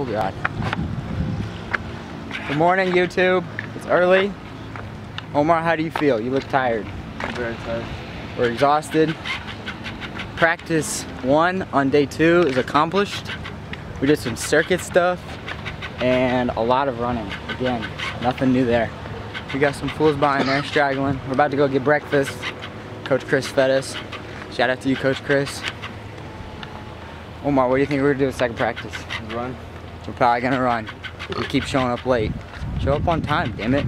Oh God. Good morning, YouTube. It's early. Omar, how do you feel? You look tired. I'm very tired. We're exhausted. Practice one on day two is accomplished. We did some circuit stuff and a lot of running. Again, nothing new there. We got some fools behind there straggling. We're about to go get breakfast. Coach Chris fed us. Shout out to you, Coach Chris. Omar, what do you think we're gonna do with second practice? Run. We're probably gonna run. We keep showing up late. Show up on time, damn it.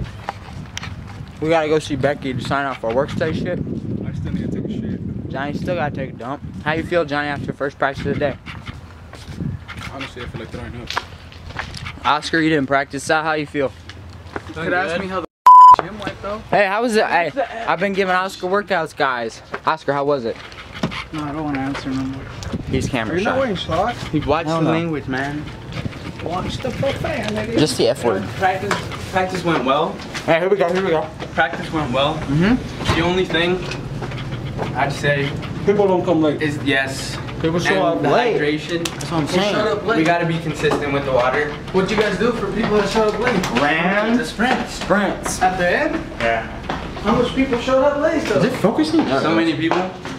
We gotta go see Becky to sign off our workstation shit. I still need to take a shit. Johnny still gotta take a dump. How you feel, Johnny, after first practice of the day? Honestly, I feel like throwing up. Oscar, you didn't practice. Sal, how you feel? Could ask me how the gym went though? Hey, how was it? Hey, I've been giving Oscar workouts, guys. Oscar, how was it? No, I don't want to answer no more. He's camera You're not shy. wearing socks? He watched the no. language, man. Watch the profanity. Just the F word. Practice, practice went well. Hey, here we go, here we go. Practice went well. Mm-hmm. The only thing I'd say People don't come late. is yes. People show and up the late. hydration. That's what I'm saying. Shut up late. We gotta be consistent with the water. What you guys do for people that show up late? Ran. The sprints. Sprints. At the end? Yeah. How much people showed up late though? Is it focusing? So many people.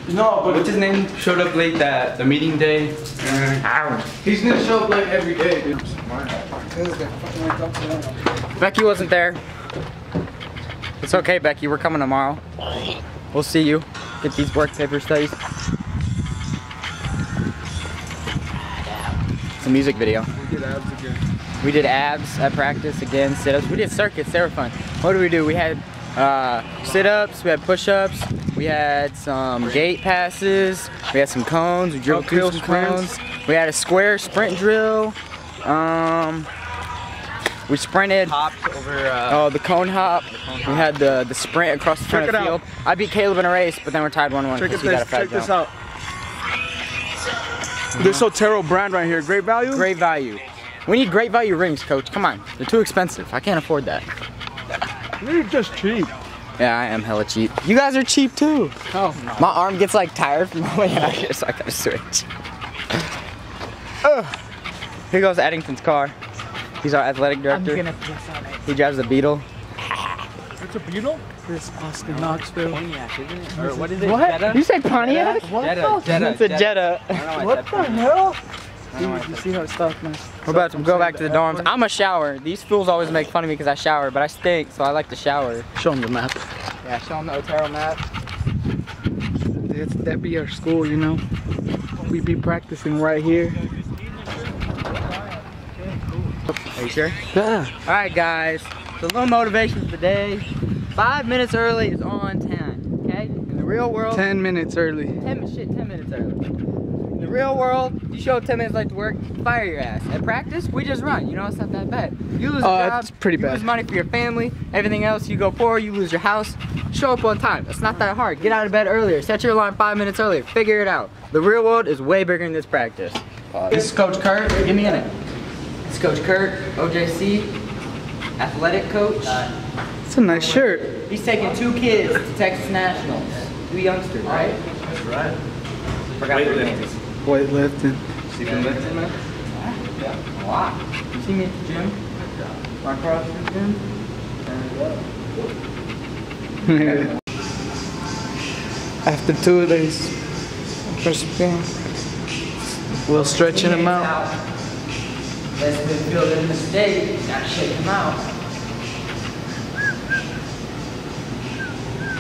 No, but What's his name? Showed up late that the meeting day. Ow. he's gonna show up late every day, dude. Becky wasn't there. It's okay, Becky. We're coming tomorrow. We'll see you. Get these work paper studies. It's a music video. We did abs again. We did abs at practice again, sit-ups. We did circuits, they were fun. What did we do? We had uh, sit-ups, we had push-ups, we had some gate passes, we had some cones, we drilled through some cones. We had a square sprint drill. Um, we sprinted. Hopped over. Uh, Oh, the cone hop. We had the the sprint across the front Check of the field. out. I beat Caleb in a race, but then we're tied 1-1 Check, because he got a this, fat check this out. This Sotero brand right here, great value. Great value. We need great value rings, coach. Come on. They're too expensive. I can't afford that. You're just cheap. Yeah, I am hella cheap. You guys are cheap too. Oh, no. My arm gets like tired from holding out here, so I gotta switch. Ugh. Here goes Eddington's car. He's our athletic director. piss on it. He drives the Beetle. It's a beetle? This Austin oh, Knoxville. Pontiac, isn't it? Or what is it? What? Jetta? You say Pontiac? Jetta. Jetta. It's a Jetta. I don't know why What the hell? I don't know why it's Dude, you see how it's stuck, man? We're about to go back to the dorms. I'm a shower. These fools always make fun of me because I shower, but I stink, so I like to shower. Show them the map. Yeah, show them the Otero map. That's, that be our school, you know? We'd be practicing right here. Are you sure? Yeah. All right, guys. The little motivation for the day. Five minutes early is on 10, okay? In the real world, 10 minutes early. 10, shit, 10 minutes early. In the real world, you show up 10 minutes late to work, fire your ass. At practice, we just run. You know, it's not that bad. You lose a Uh, job, it's pretty you bad. lose money for your family, everything else, you go poor, you lose your house. Show up on time. It's not that hard. Get out of bed earlier. Set your alarm five minutes earlier. Figure it out. The real world is way bigger than this practice. This is Coach Kurt. Give me in it. This is Coach Kurt, OJC, athletic coach. It's a nice shirt. He's taking two kids to Texas Nationals. Two youngsters, right? That's right. Forgot their names. Weightlifting. You been lifting, man? A lot. You see me at the gym? My CrossFit gym? After two days, first game, we'll stretching them out. Let's been fielding a mistake. Gotta shake them out.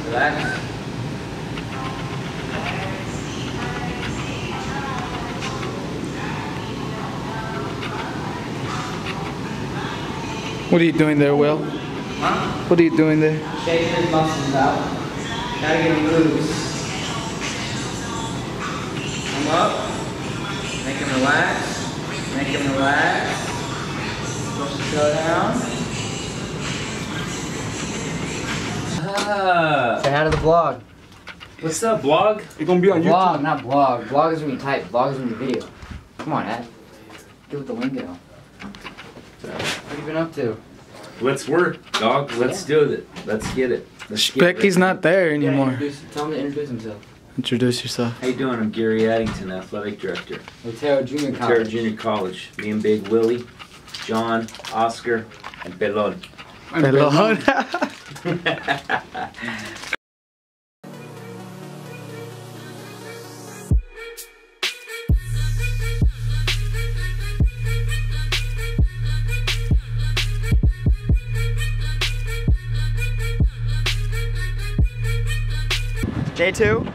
Relax. What are you doing there, Will? Huh? What are you doing there? Shake his muscles out. Gotta get him loose. Come up. Make him relax. Make him relax. Push the toe down. Ah, Say hi to the vlog. what's up, blog? It's gonna be on Vlog, YouTube. not blog. Vlog is when you type. Vlog is when you video. Come on, Ed. Get with the lingo. What have you been up to? Let's work, dog. Let's do it. Let's get it. Let's get Becky's not there Yeah, anymore. introduce- Tell him to introduce himself. Introduce yourself. How you doing? I'm Gary Addington, athletic director. Otero Junior Terra College. Junior College. Me and Big Willie. John, Oscar, and Pelon. Pelon. Day two.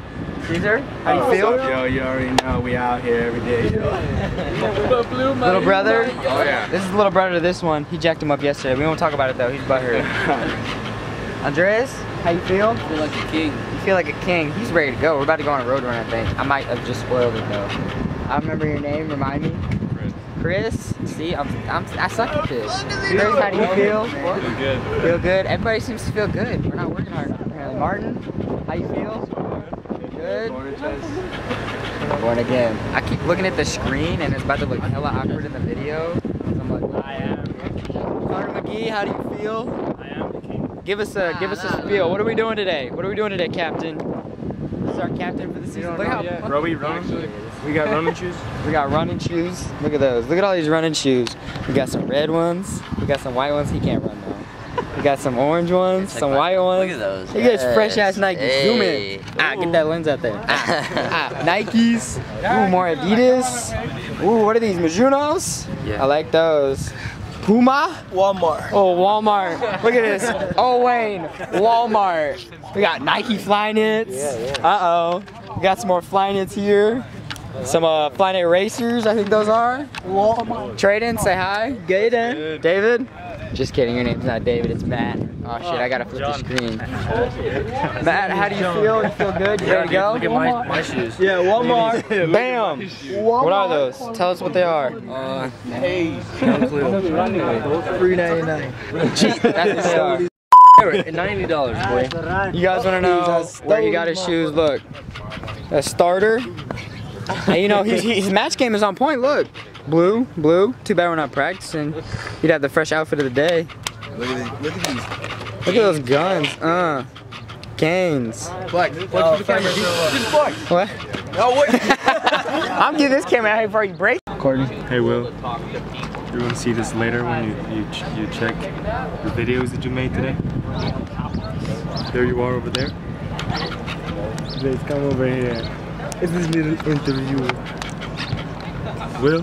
Caesar, how do you feel? Yo, you already know we out here every day. Little brother. Oh, oh yeah. This is the little brother to this one. He jacked him up yesterday. We won't talk about it though. He's butthurt. Andres, how you feel? I feel like a king. You feel like a king. He's ready to go. We're about to go on a road run, I think. I might have just spoiled it though. I remember your name. Remind me. Chris. Chris. See, I'm, I'm, I suck at this. Chris, how do you feel? good. Feel good. Everybody seems to feel good. We're not working hard enough apparently. Martin, how you feel? Good. Born again. I keep looking at the screen and it's about to look hella awkward in the video. So I'm like, I am. Carter McGee, how do you feel? I am the king. Give us a give us a spiel. What are we doing today? What are we doing today, Captain? This is our captain for the season. Look how Bro, we running. We got running shoes. we got running shoes. Look at those. Look at all these running shoes. We got some red ones. We got some white ones. He can't run though. We got some orange ones, some white ones. Look at those. Look at those fresh ass Yes. Nikes. Zoom Hey. in. Ah, get that lens out there. Ah, ah, Nikes. Ooh, more Adidas. Ooh, what are these? Mizunos? Yeah. I like those. Puma? Walmart. Oh, Walmart. Look at this. Oh, Wayne. Walmart. We got Nike Flyknits. Uh-oh. We got some more Flyknits here. Some uh, Flyknit racers, I think those are. Walmart. Trade-in, say hi. Gaden. David? Just kidding, your name's not David, it's Matt. Oh shit, I gotta flip the screen. Matt, how do you feel? You feel good? You ready to go? Look at my, my shoes. Yeah, Walmart. Bam! What are those? Tell us what they are. Uh, no clue. Three ninety nine. Cheap, that's what they are. Ninety dollars, boy. You guys want to know where he got his shoes? Look, a starter. And you know his, his match game is on point. Look, blue, blue. Too bad we're not practicing. You'd have the fresh outfit of the day. Look at these. Look at these. Look at those guns. Uh, gains. Black. Black for the camera. Just black. What? Oh wait. I'm giving this camera out here before you break. Courtney. Hey Will, you're gonna see this later when you, you, ch- you check the videos that you made today. There you are over there. Let's come over here. It's this little interview. Will,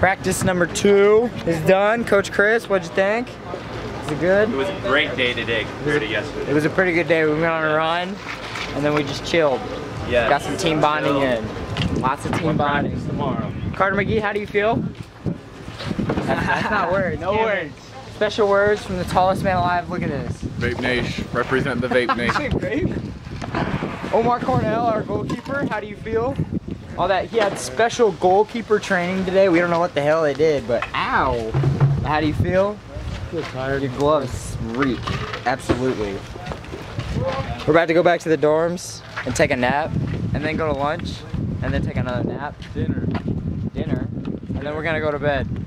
Practice number two is done. Coach Chris, what'd you think? Is it good? It was a great day today compared to yesterday. It was a pretty good day. We went on a run, and then we just chilled. Yeah. Got some team bonding in. Lots of team bonding. tomorrow. Carter McGee, how do you feel? That's, that's not words. No words. Special words from the tallest man alive. Look at this. Vape Nation. Represent the Vape Nation. Omar Cornell, our goalkeeper. How do you feel? All that he had special goalkeeper training today. We don't know what the hell they did, but ow. How do you feel? Feel tired. Your gloves reek. Absolutely. We're about to go back to the dorms and take a nap, and then go to lunch, and then take another nap. Dinner. Dinner, and then we're gonna go to bed.